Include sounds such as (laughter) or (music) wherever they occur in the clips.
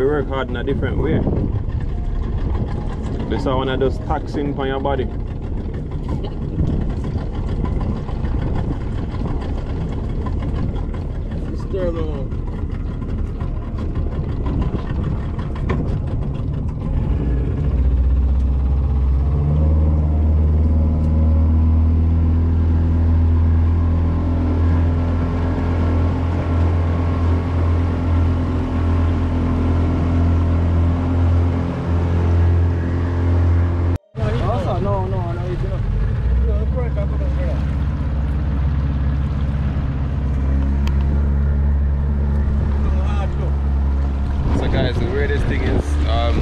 Eh? Work hard in a different way. This is one of those taxing on your body. Stir them up. No, no, no, no, it's not. So guys, the weirdest thing is um,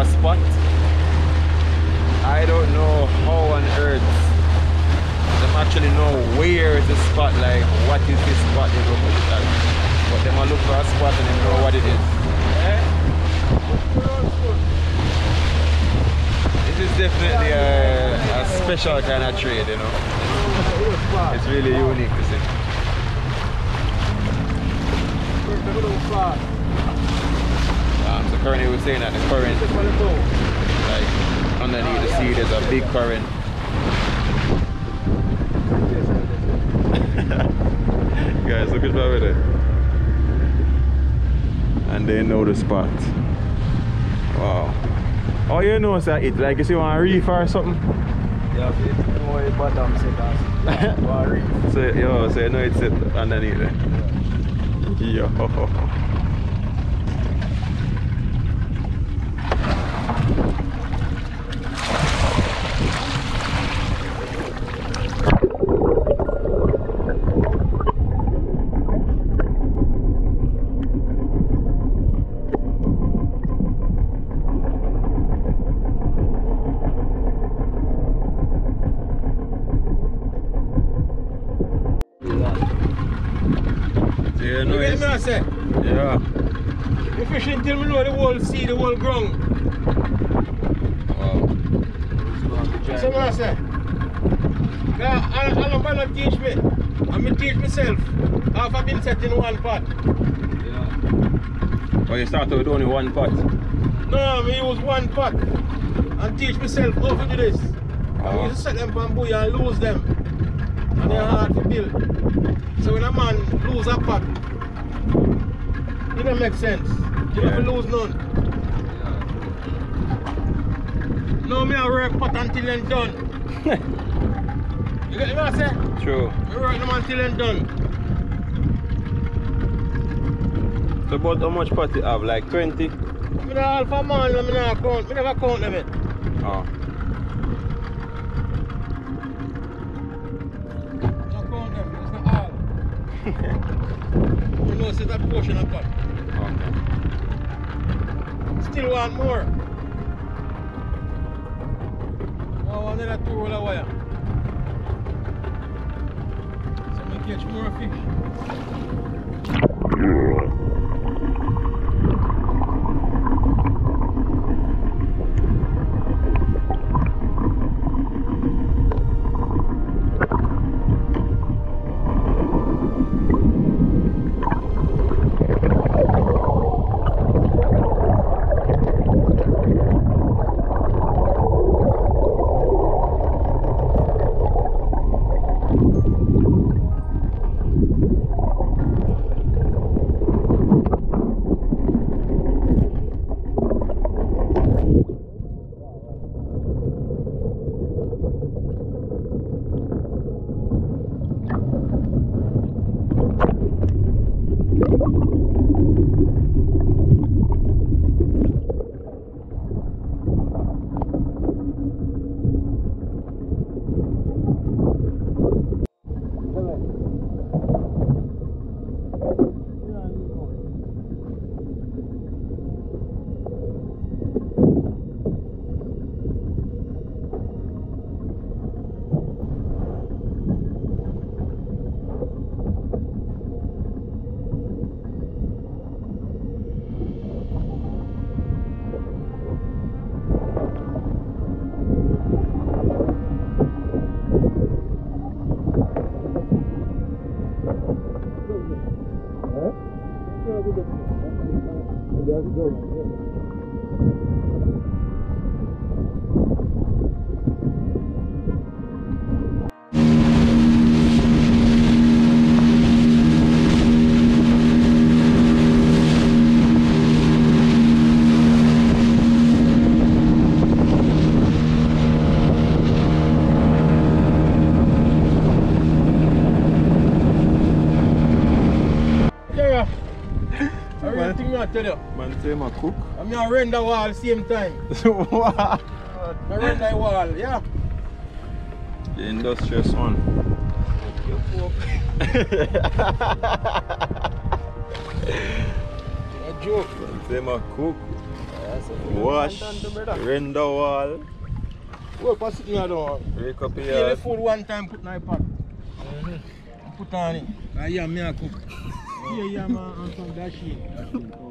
a spot. I don't know how on earth them actually know where is the spot, like what is this spot they it at. But them look for a spot and they know what it is. This is definitely a, a special kind of trade, you know. It's really unique to see. So currently we're saying that the current, like underneath the sea, there's a big current. (laughs) Guys, look at that over there. And they know the spot. Wow. Oh, you know, sir, it like you see one reef or something. Yeah, it's more bottom set as worry. So, yo, so you know it's it underneath there. Yo. So you know You get it's, me, I say? yeah. You fishing till me know the whole ground. Wow. So I say? Yeah, I, I don't want to teach me. I me teach myself. Half I've been set in one pot. Oh, you started with only one pot. No, me use one pot and teach myself how to do this. I ah. used to set them bamboo and lose them. And they're hard to build. So when a man lose a pot, it don't make sense. You Yeah. don't lose none. No, me I work pot until I'm done. (laughs) you get me what I say? True. I work them until I'm done. So about how much pot you have? Like 20? Me not alpha man, me not count. Me never count them. Oh. Not count them. It's not all. (laughs) you know, it's a portion of pot. Okay. Still want more. Oh, another two roll of tell you. Man say my cook. I'm gonna render wall same time. (laughs) what? I render wall, yeah. The industrious one. A joke. Man say my cook. Wash. Render wall. Work for sitting here down. Break up here. the food one time, put in my pot. Put on it. I hear me a cook. Yeah, yeah, man, and some dashi. Dashi, oh.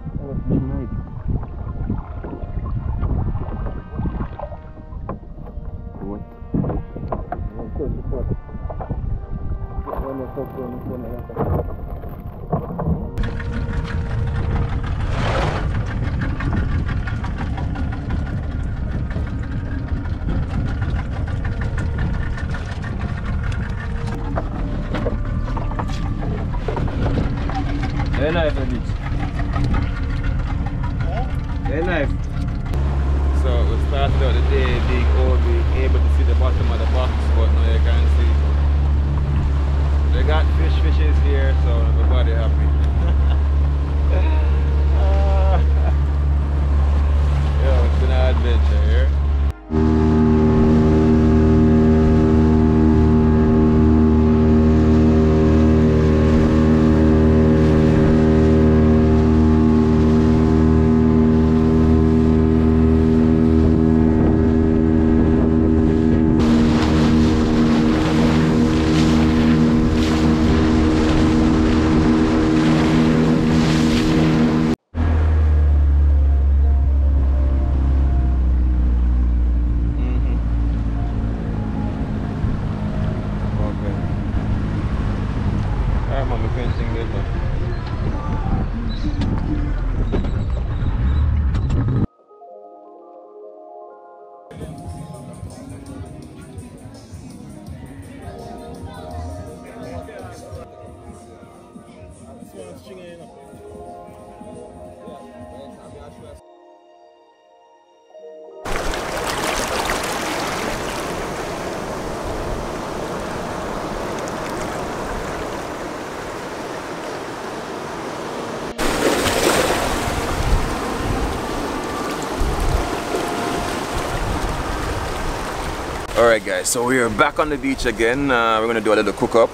Alright guys, so we are back on the beach again. Uh, we're gonna do a little cook up.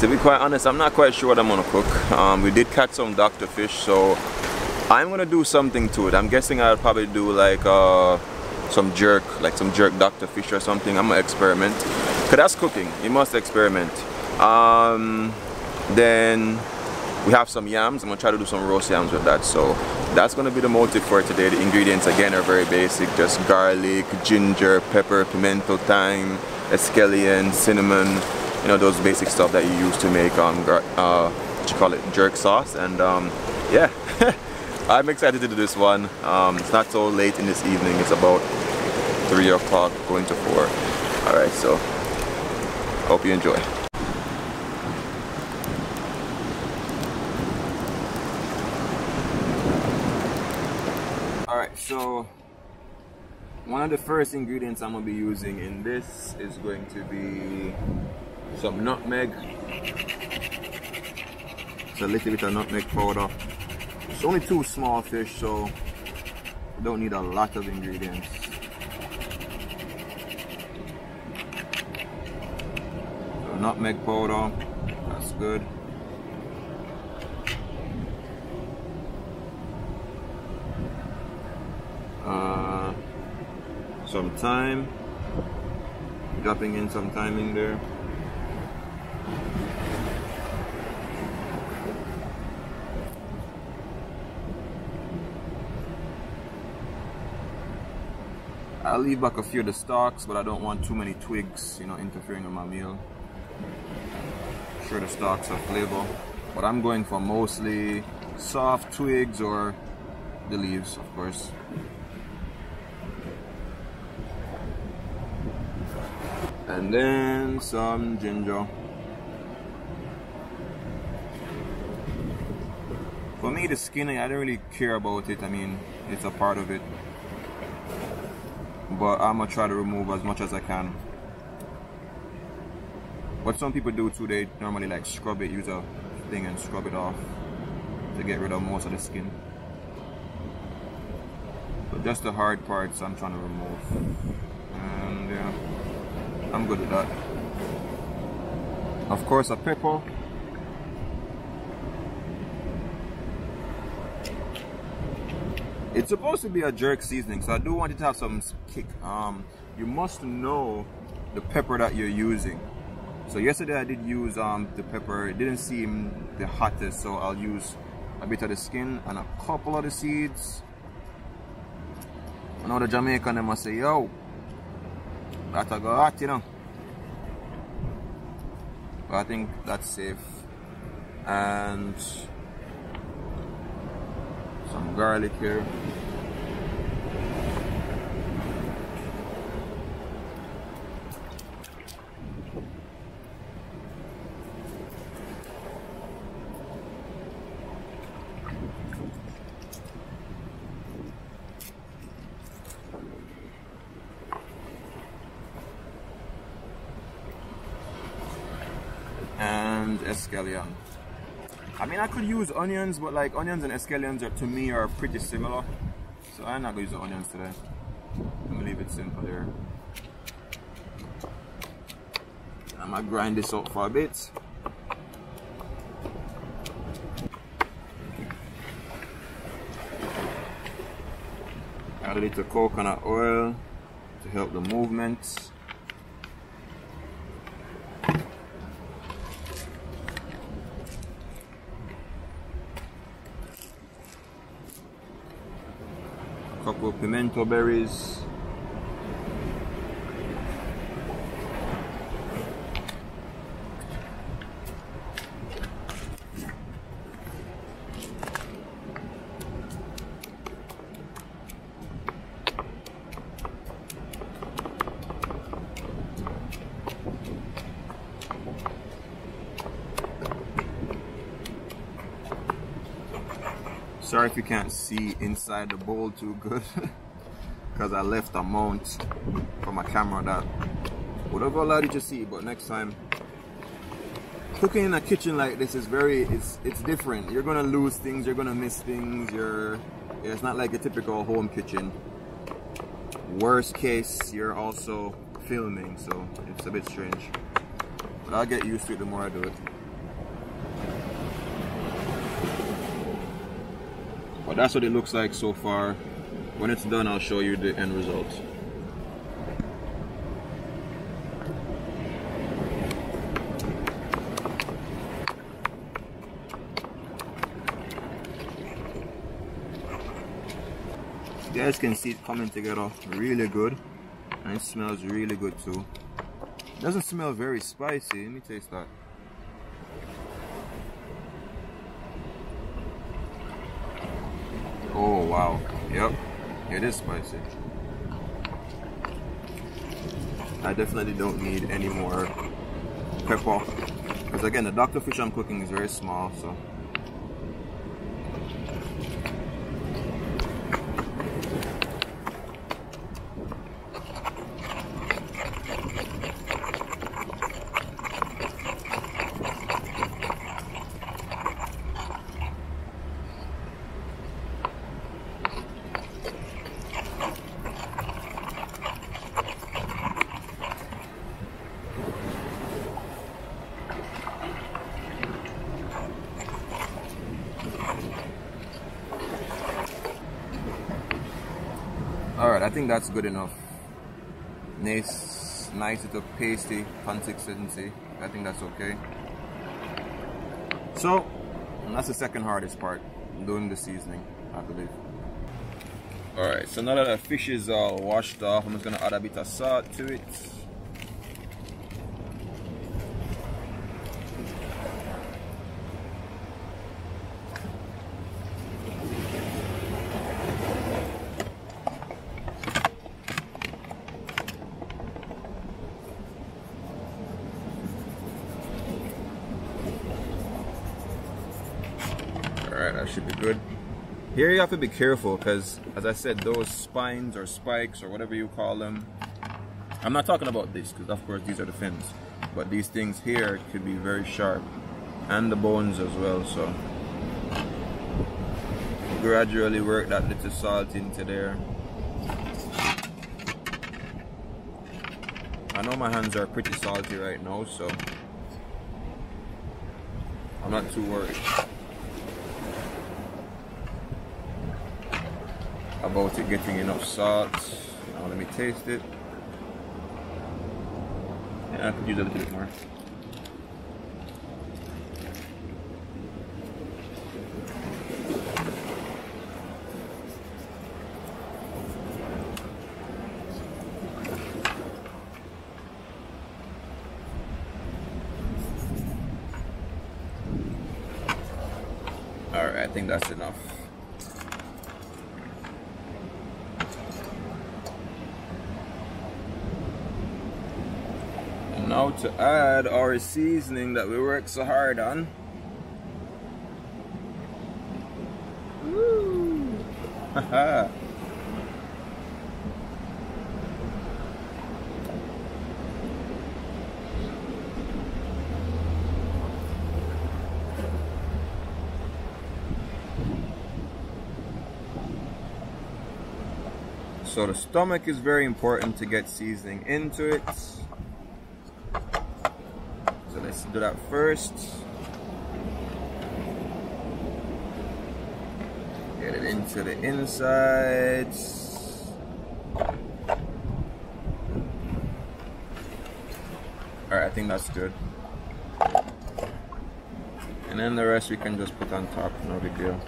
To be quite honest, I'm not quite sure what I'm gonna cook. Um, we did catch some doctor fish, so I'm gonna do something to it. I'm guessing I'll probably do like uh, some jerk, like some jerk doctor fish or something. I'm gonna experiment. Cause that's cooking. You must experiment. Um, then we have some yams. I'm gonna try to do some roast yams with that. So that's gonna be the motive for today. The ingredients again are very basic, just garlic, ginger, pepper, pimento, thyme, escallion, cinnamon. You know those basic stuff that you use to make um uh what you call it jerk sauce. And um yeah, (laughs) I'm excited to do this one. Um, it's not so late in this evening. It's about three o'clock, going to four. All right, so hope you enjoy. Alright, so one of the first ingredients I'm gonna be using in this is going to be some nutmeg. It's a little bit of nutmeg powder, It's only two small fish, so you don't need a lot of ingredients. So nutmeg powder, that's good. Some thyme, dropping in some in there. I'll leave back a few of the stalks, but I don't want too many twigs, you know, interfering with my meal. Sure the stalks have flavor, but I'm going for mostly soft twigs or the leaves, of course. And then some ginger. For me, the skin, I don't really care about it. I mean, it's a part of it but I'm gonna try to remove as much as I can. What some people do too, they normally like scrub it, use a thing and scrub it off to get rid of most of the skin. But just the hard parts I'm trying to remove. And yeah, I'm good with that. Of course, a pepper. It's supposed to be a jerk seasoning, so I do want it to have some kick. Um, you must know the pepper that you're using. So yesterday I did use um, the pepper. It didn't seem the hottest, so I'll use a bit of the skin and a couple of the seeds. The Jamaican they must say, yo, gotta go hot, you know. But I think that's safe. And some garlic here. And escallion. I mean, I could use onions, but like onions and escallions are, to me are pretty similar. So I'm not gonna use the onions today. I'm gonna leave it simple there. I'm gonna grind this up for a bit. Add a little coconut oil to help the movement. couple of pimento berries. Sorry if you can't see inside the bowl too good (laughs) because I left a mount for my camera that would have allowed you to see but next time cooking in a kitchen like this is very it's it's different. You're gonna lose things you're gonna miss things you're it's not like a typical home kitchen. Worst case you're also filming so it's a bit strange. But I'll get used to it the more I do it But that's what it looks like so far. When it's done, I'll show you the end result. You guys can see it coming together really good. And it smells really good too. It doesn't smell very spicy. Let me taste that. Oh wow. Yep. It is spicy. I definitely don't need any more pepper. Because again, the Dr. Fish I'm cooking is very small, so. Alright, I think that's good enough. Nice, nice little pasty consistency. I think that's okay. So, that's the second hardest part, doing the seasoning, I believe. Alright, so now that the fish is all washed off, I'm just gonna add a bit of salt to it. Alright, that should be good. Here you have to be careful because, as I said, those spines or spikes or whatever you call them, I'm not talking about this because, of course, these are the fins. But these things here could be very sharp and the bones as well. So, gradually work that little salt into there. I know my hands are pretty salty right now, so I'm not too worried. About it getting enough salt. Now let me taste it. Yeah, I could use a little bit more. Alright, I think that's enough. And now to add our seasoning that we worked so hard on. Woo! (laughs) So the stomach is very important to get seasoning into it. Do that first. Get it into the insides. Alright, I think that's good. And then the rest we can just put on top, no big deal.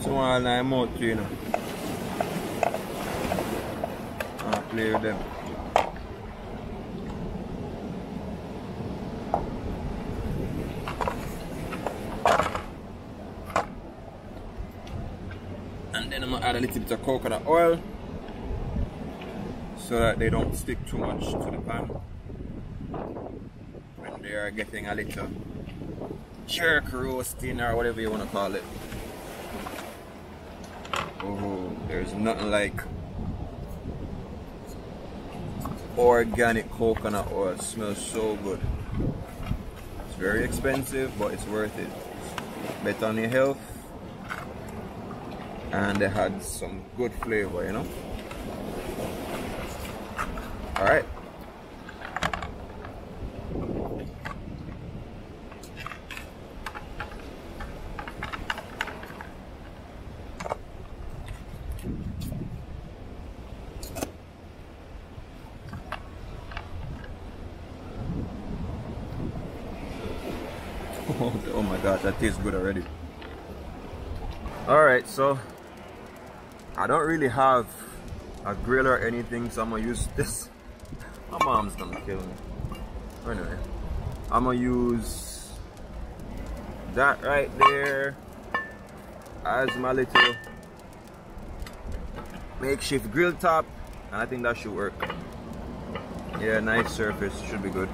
So I'm out, you know. I'll play them. And then I'm gonna add a little bit of coconut oil so that they don't stick too much to the pan when they are getting a little jerk roasting or whatever you want to call it. Oh, there's nothing like organic coconut oil. It smells so good. It's very expensive, but it's worth it. Better on your health. And they had some good flavor, you know? Alright. (laughs) oh my gosh, that tastes good already. Alright, so I don't really have a grill or anything, so I'm gonna use (laughs) this. My mom's gonna kill me. Anyway, I'm gonna use that right there as my little makeshift grill top, and I think that should work. Yeah, nice surface, should be good.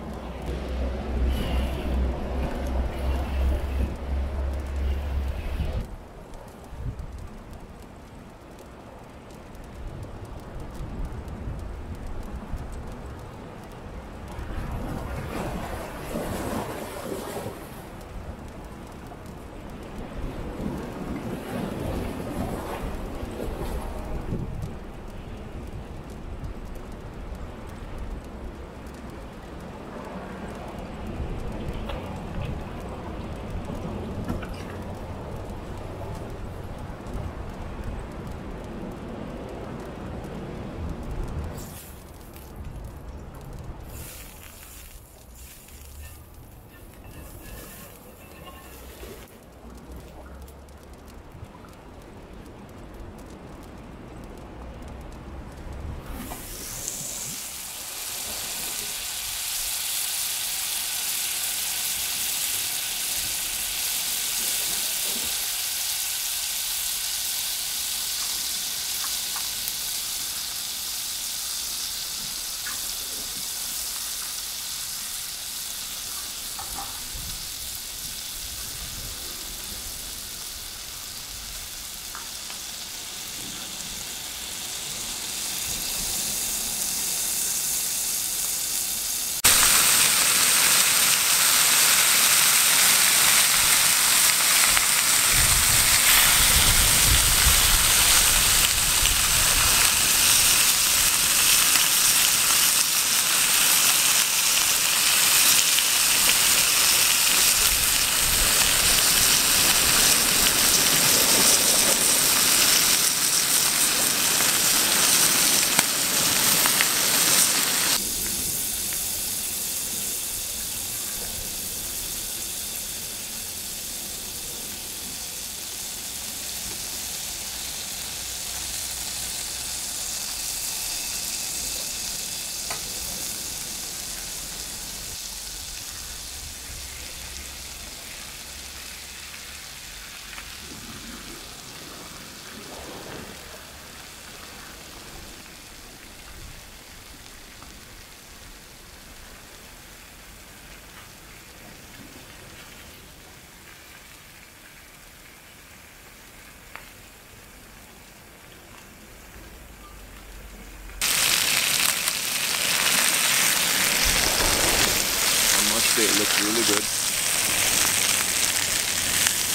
Really good.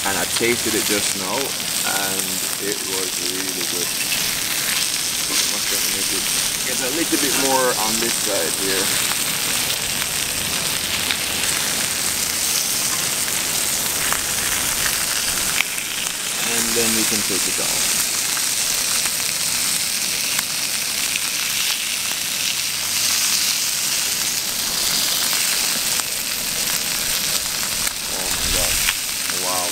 And I tasted it just now, and it was really good. Get a little bit more on this side here. And then we can take it off. Oh my god. Wow.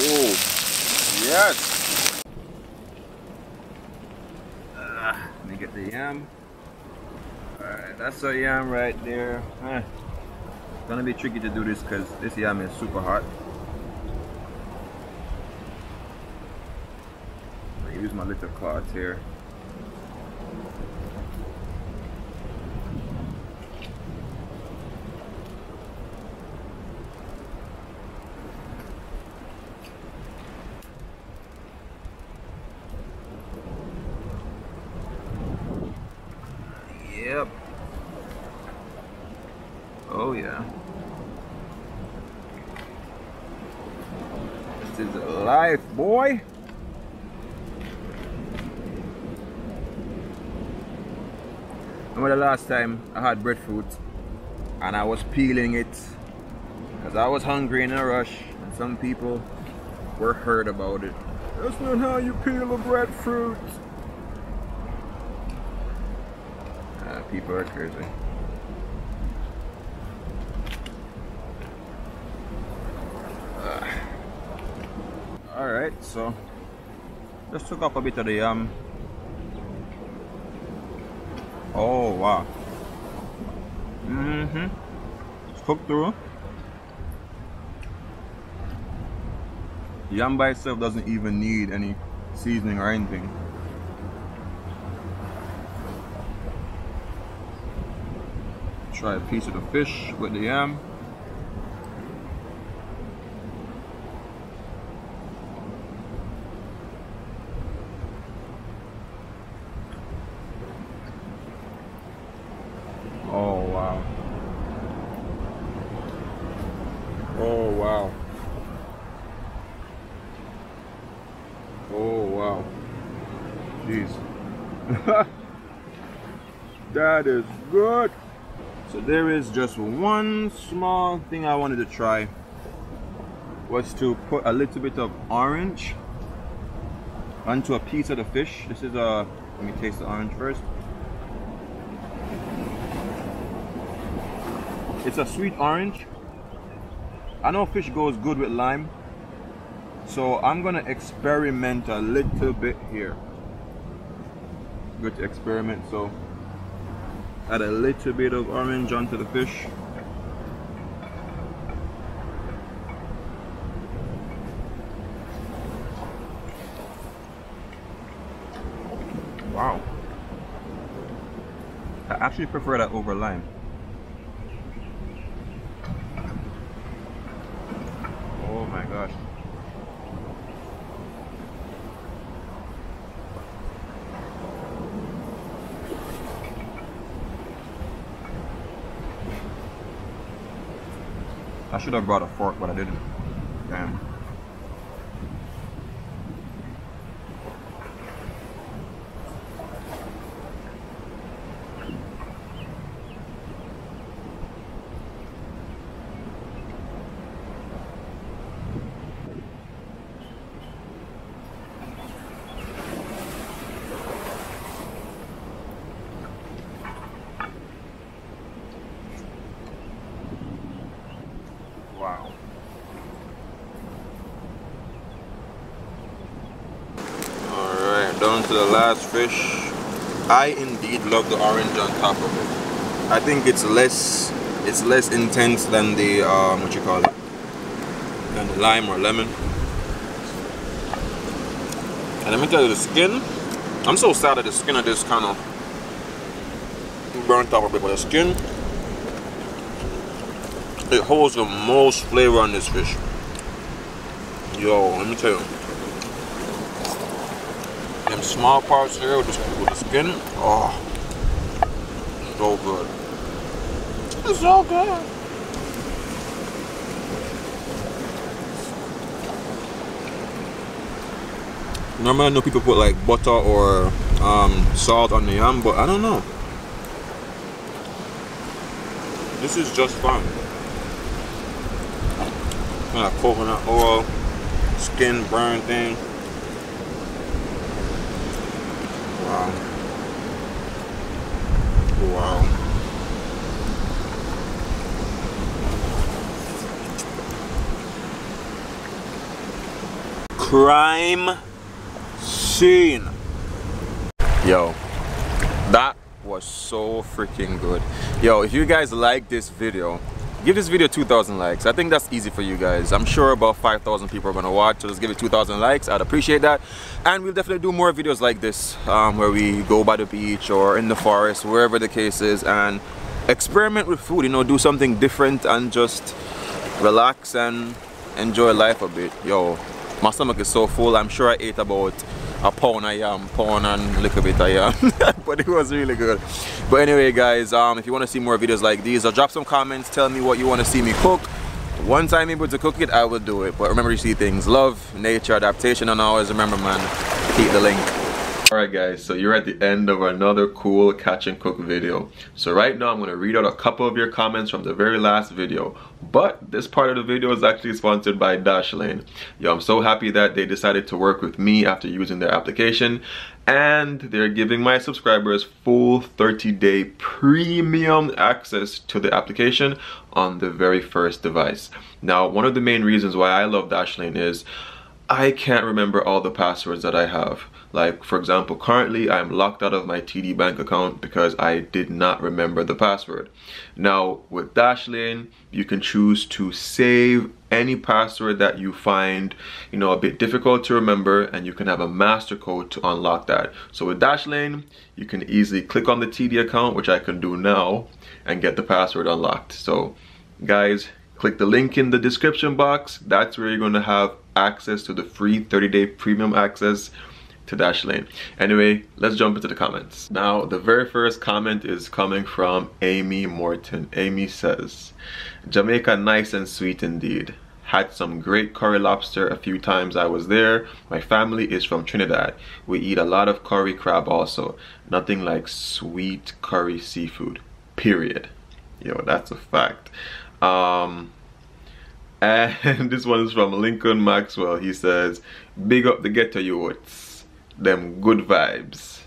Oh, Ah, let me get the yam. Alright, that's a yam right there. Eh, It's gonna be tricky to do this because this yam is super hot. I use my little cloth here. Yep. Oh yeah. This is life, boy. Remember the last time I had breadfruit and I was peeling it because I was hungry in a rush and some people were hurt about it. That's not how you peel a breadfruit. Uh, people are crazy. Alright, so just took up a bit of the yam. Oh wow. Mm-hmm. It's cooked through. Yam by itself doesn't even need any seasoning or anything. Try a piece of the fish with the yam. Oh wow. Oh wow. Oh wow. Jeez. (laughs) that is good. So there is just one small thing I wanted to try was to put a little bit of orange onto a piece of the fish. This is a let me taste the orange first. It's a sweet orange. I know fish goes good with lime. So I'm gonna experiment a little bit here. Good to experiment, so add a little bit of orange onto the fish. Wow. I actually prefer that over lime. Oh my gosh. I should have brought a fork, but I didn't. Damn. Wow. Alright, fish. I indeed love the orange on top of it. I think it's less it's less intense than the um what you call it than the lime or lemon. And let me tell you the skin. I'm so sad that the skin of this kind of burnt off a bit, but the skin it holds the most flavor on this fish. Yo, let me tell you. Small parts here with the, with the skin, oh. So good. It's so good. Normally I know people put like butter or um, salt on the yam, but I don't know. This is just fun. Kind of coconut oil, skin burn thing. Wow. Wow. Crime scene. Yo, that was so freaking good. Yo, if you guys like this video, give this video 2,000 likes. I think that's easy for you guys. I'm sure about 5,000 people are gonna watch, so just give it 2,000 likes. I'd appreciate that. And we'll definitely do more videos like this, um, where we go by the beach or in the forest, wherever the case is, and experiment with food, you know, do something different and just relax and enjoy life a bit. Yo, my stomach is so full. I'm sure I ate about a pound of yam, pound and a little bit of yam. (laughs) but it was really good. But anyway guys, um, if you want to see more videos like these, or drop some comments, tell me what you want to see me cook. Once I'm able to cook it, I will do it. But remember to see things, love, nature, adaptation, and always remember man, keep the link. Alright guys, so you're at the end of another cool catch and cook video. So right now I'm going to read out a couple of your comments from the very last video. But this part of the video is actually sponsored by Dashlane. Yo, I'm so happy that they decided to work with me after using their application. And they're giving my subscribers full 30 day premium access to the application on the very first device. Now, one of the main reasons why I love Dashlane is I can't remember all the passwords that I have. Like, for example, currently I'm locked out of my TD bank account because I did not remember the password. Now, with Dashlane, you can choose to save any password that you find, you know, a bit difficult to remember and you can have a master code to unlock that. So with Dashlane, you can easily click on the TD account, which I can do now, and get the password unlocked. So, guys, click the link in the description box. That's where you're going to have access to the free 30-day premium access to Dashlane. Anyway, let's jump into the comments. Now, the very first comment is coming from Amy Morton. Amy says, Jamaica nice and sweet indeed. Had some great curry lobster a few times I was there. My family is from Trinidad. We eat a lot of curry crab also. Nothing like sweet curry seafood. Period. Yo, that's a fact. Um, (laughs) and this one is from Lincoln Maxwell. He says, big up the ghetto youths. Them good vibes.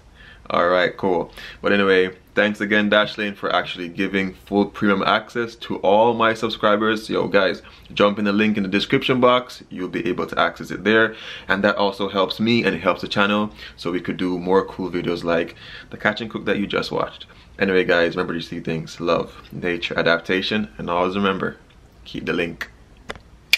Alright, cool. But anyway, thanks again Dashlane for actually giving full premium access to all my subscribers. Yo guys, jump in the link in the description box. You'll be able to access it there. And that also helps me and it helps the channel so we could do more cool videos like the catch and cook that you just watched. Anyway guys, remember to see things, love, nature, adaptation, and always remember, keep the link.